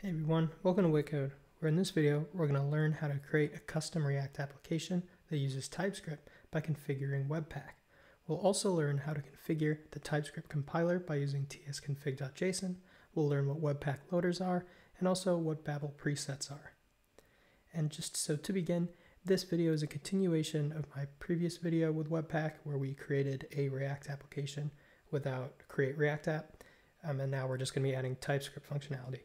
Hey everyone, welcome to WittCode, where in this video we're going to learn how to create a custom React application that uses TypeScript by configuring Webpack. We'll also learn how to configure the TypeScript compiler by using tsconfig.json. We'll learn what Webpack loaders are and also what Babel presets are. And just so to begin, this video is a continuation of my previous video with Webpack where we created a React application without create React app. Um, and now we're just going to be adding TypeScript functionality.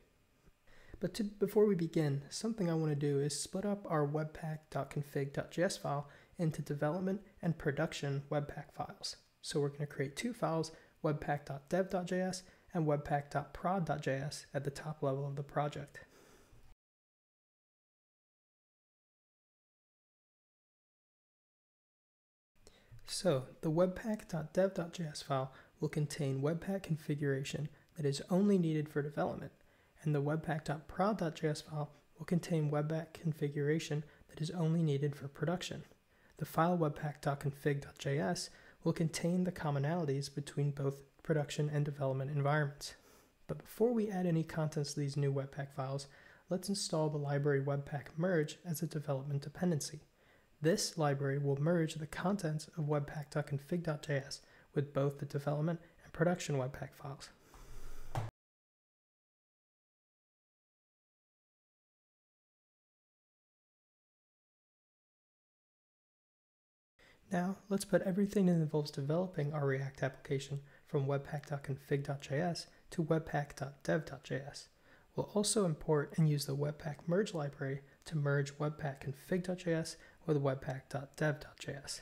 But to, before we begin, something I want to do is split up our webpack.config.js file into development and production webpack files. So we're going to create two files, webpack.dev.js and webpack.prod.js at the top level of the project. So the webpack.dev.js file will contain webpack configuration that is only needed for development and the webpack.prod.js file will contain webpack configuration that is only needed for production. The file webpack.config.js will contain the commonalities between both production and development environments. But before we add any contents to these new webpack files, let's install the library webpack merge as a development dependency. This library will merge the contents of webpack.config.js with both the development and production webpack files. Now, let's put everything that involves developing our React application from webpack.config.js to webpack.dev.js. We'll also import and use the webpack merge library to merge webpack.config.js with webpack.dev.js.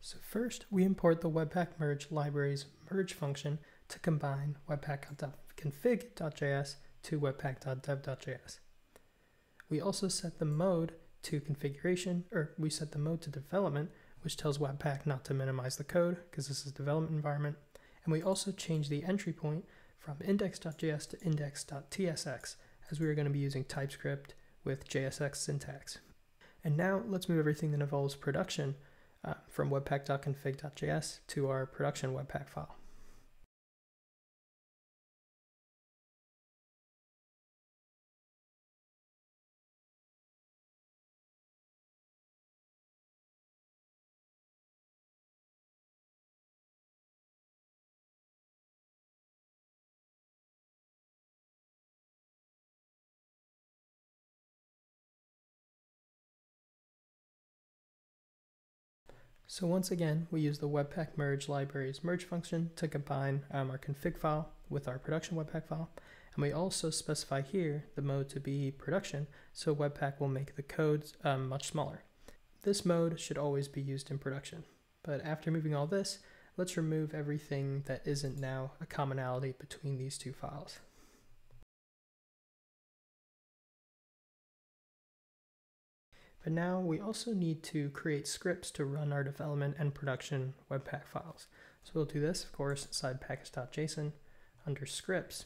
So first, we import the webpack merge library's merge function to combine webpack.config.js to webpack.dev.js. We also set the mode to configuration, or we set the mode to development, which tells Webpack not to minimize the code because this is development environment. And we also change the entry point from index.js to index.tsx as we are going to be using TypeScript with JSX syntax. And now let's move everything that involves production uh, from webpack.config.js to our production webpack file. So once again, we use the Webpack merge libraries merge function to combine um, our config file with our production Webpack file. And we also specify here the mode to be production, so Webpack will make the codes um, much smaller. This mode should always be used in production. But after moving all this, let's remove everything that isn't now a commonality between these two files. But now we also need to create scripts to run our development and production Webpack files. So we'll do this, of course, inside package.json under scripts.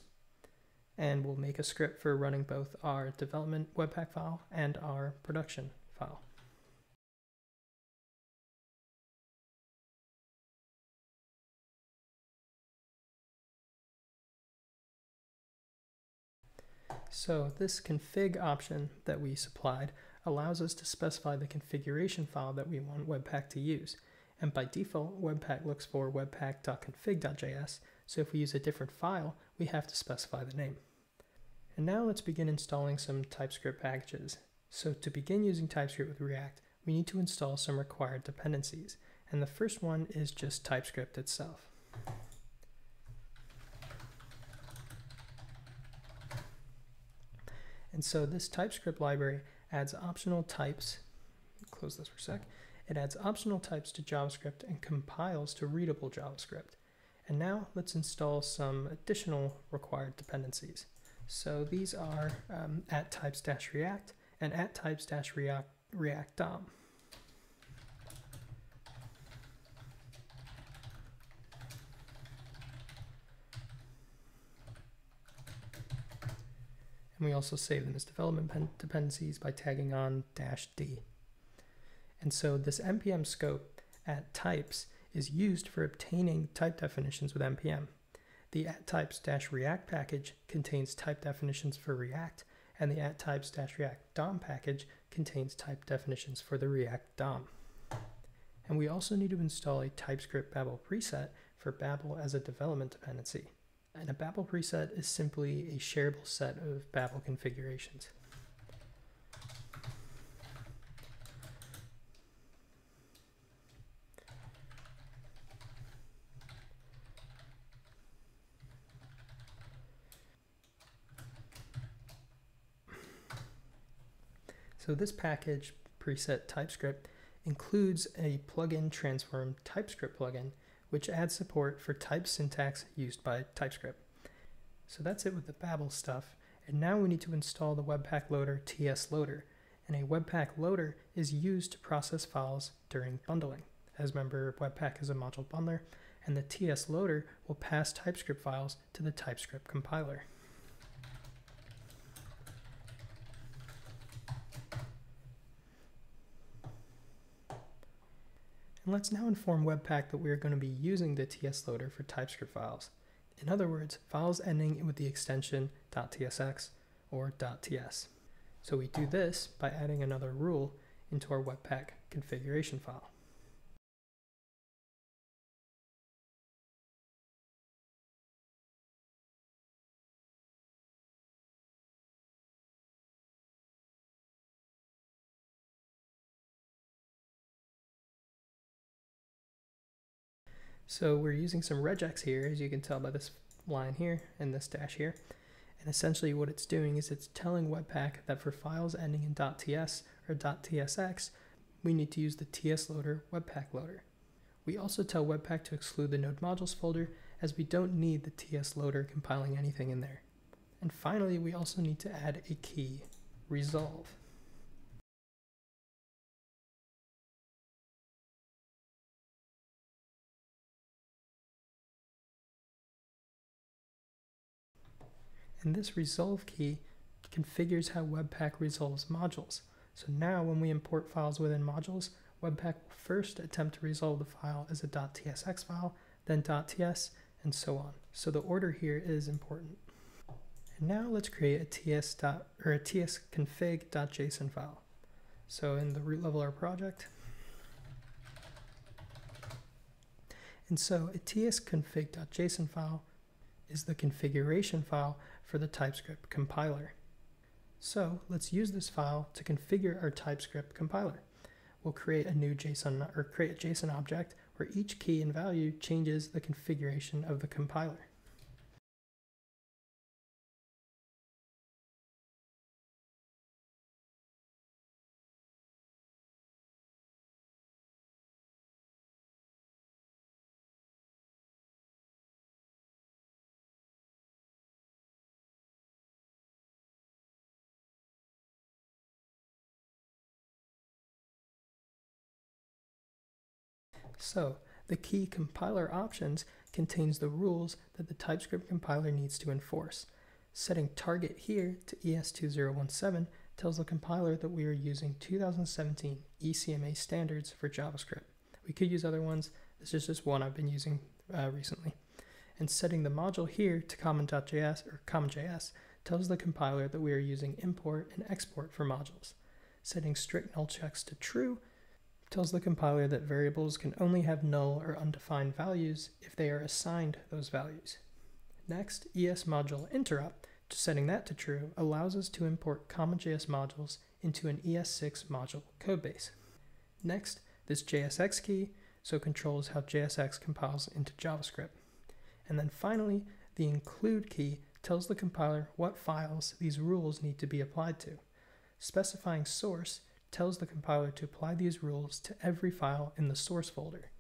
And we'll make a script for running both our development Webpack file and our production file. So this config option that we supplied allows us to specify the configuration file that we want Webpack to use. And by default, Webpack looks for webpack.config.js, so if we use a different file, we have to specify the name. And now let's begin installing some TypeScript packages. So to begin using TypeScript with React, we need to install some required dependencies. And the first one is just TypeScript itself. And so this TypeScript library adds optional types, close this for a sec, it adds optional types to JavaScript and compiles to readable JavaScript. And now let's install some additional required dependencies. So these are um, at types-react and at types-react And we also save them as development dependencies by tagging on dash D. And so this npm scope at types is used for obtaining type definitions with npm. The at types react package contains type definitions for React, and the at types react DOM package contains type definitions for the React DOM. And we also need to install a TypeScript Babel preset for Babel as a development dependency. And a Babel preset is simply a shareable set of Babel configurations. So this package preset TypeScript includes a plugin transform TypeScript plugin, which adds support for type syntax used by TypeScript. So that's it with the Babel stuff. And now we need to install the Webpack Loader TS Loader. And a Webpack Loader is used to process files during bundling. As remember, Webpack is a module bundler, and the TS Loader will pass TypeScript files to the TypeScript compiler. And let's now inform Webpack that we are going to be using the TS loader for TypeScript files. In other words, files ending with the extension .tsx or .ts. So we do this by adding another rule into our Webpack configuration file. So we're using some regex here, as you can tell by this line here and this dash here. And essentially what it's doing is it's telling Webpack that for files ending in .ts or .tsx, we need to use the TS loader Webpack loader. We also tell Webpack to exclude the node modules folder as we don't need the TS loader compiling anything in there. And finally, we also need to add a key, resolve. And this resolve key configures how Webpack resolves modules. So now when we import files within modules, Webpack will first attempt to resolve the file as a .tsx file, then .ts, and so on. So the order here is important. And now let's create a ts or a tsconfig.json file. So in the root level of our project, and so a tsconfig.json file is the configuration file for the TypeScript compiler. So let's use this file to configure our TypeScript compiler. We'll create a new JSON or create a JSON object where each key and value changes the configuration of the compiler. So the key compiler options contains the rules that the TypeScript compiler needs to enforce. Setting target here to ES2017 tells the compiler that we are using 2017 ECMA standards for JavaScript. We could use other ones. This is just one I've been using uh, recently. And setting the module here to common.js or common.js tells the compiler that we are using import and export for modules. Setting strict null checks to true tells the compiler that variables can only have null or undefined values if they are assigned those values. Next, ES module interop, setting that to true, allows us to import CommonJS modules into an ES6 module codebase. Next, this JSX key so controls how JSX compiles into JavaScript. And then finally, the include key tells the compiler what files these rules need to be applied to. Specifying source tells the compiler to apply these rules to every file in the source folder.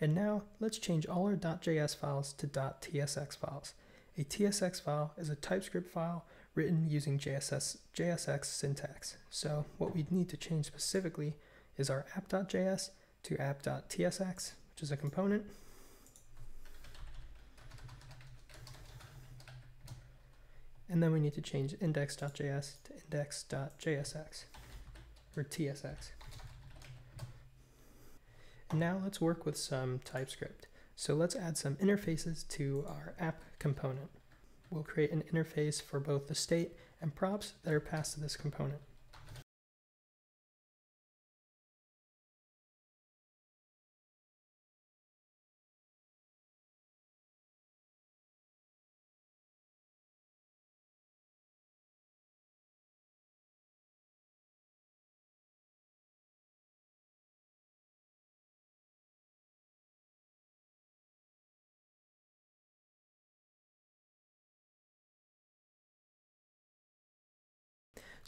And now let's change all our .js files to .tsx files. A TSX file is a TypeScript file written using JSS, JSX syntax. So what we need to change specifically is our app.js to app.tsx, which is a component. And then we need to change index.js to index.jsx or TSX. And now let's work with some TypeScript. So let's add some interfaces to our app component. We'll create an interface for both the state and props that are passed to this component.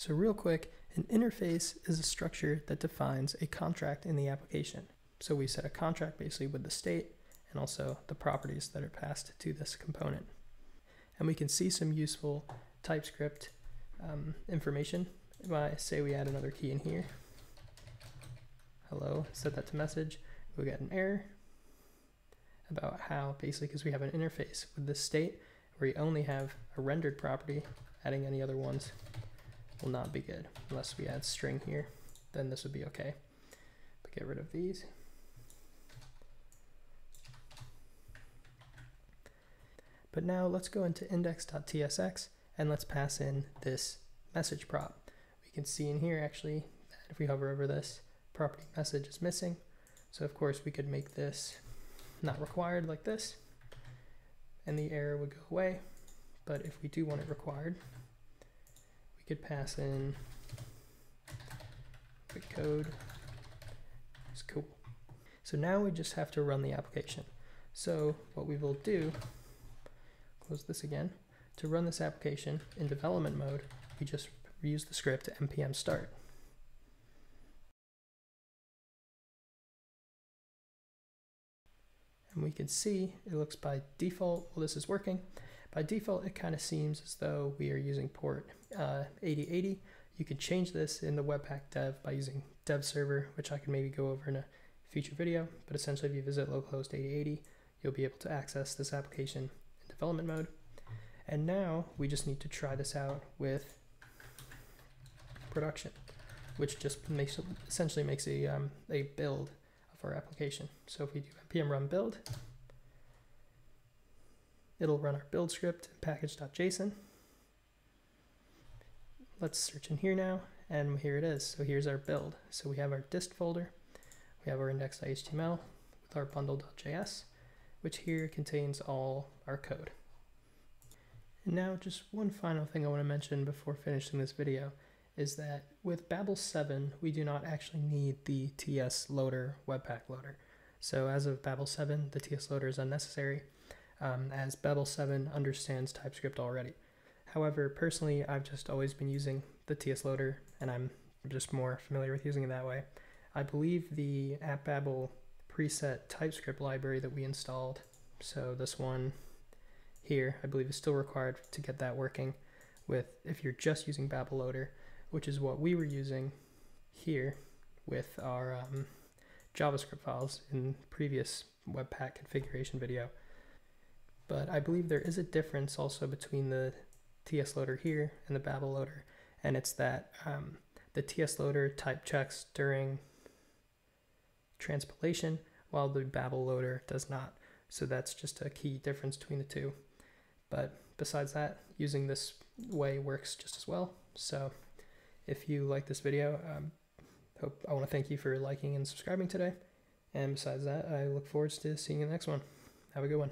So real quick, an interface is a structure that defines a contract in the application. So we set a contract basically with the state and also the properties that are passed to this component. And we can see some useful TypeScript um, information. If I say we add another key in here, hello, set that to message, we'll get an error about how basically because we have an interface with the state where you only have a rendered property, adding any other ones will not be good unless we add string here. Then this would be okay. But get rid of these. But now let's go into index.tsx and let's pass in this message prop. We can see in here actually that if we hover over this property message is missing. So of course we could make this not required like this and the error would go away. But if we do want it required could pass in the code. It's cool. So now we just have to run the application. So what we will do, close this again, to run this application in development mode, we just use the script npm start. And we can see it looks by default, well this is working, by default, it kind of seems as though we are using port uh, 8080. You could change this in the Webpack dev by using dev server, which I can maybe go over in a future video. But essentially, if you visit localhost 8080, you'll be able to access this application in development mode. And now we just need to try this out with production, which just makes essentially makes a, um, a build of our application. So if we do npm run build, It'll run our build script package.json. Let's search in here now, and here it is. So here's our build. So we have our dist folder, we have our index.html with our bundle.js, which here contains all our code. And now just one final thing I want to mention before finishing this video is that with Babel 7, we do not actually need the TS loader webpack loader. So as of Babel 7, the TS loader is unnecessary um, as Babel 7 understands TypeScript already. However, personally, I've just always been using the TS loader, and I'm just more familiar with using it that way. I believe the App Babel preset TypeScript library that we installed, so this one here, I believe is still required to get that working with if you're just using Babel loader, which is what we were using here with our um, JavaScript files in previous Webpack configuration video. But I believe there is a difference also between the TS loader here and the Babel loader, and it's that um, the TS loader type checks during transpilation, while the Babel loader does not. So that's just a key difference between the two. But besides that, using this way works just as well. So if you like this video, um, hope I want to thank you for liking and subscribing today. And besides that, I look forward to seeing you in the next one. Have a good one.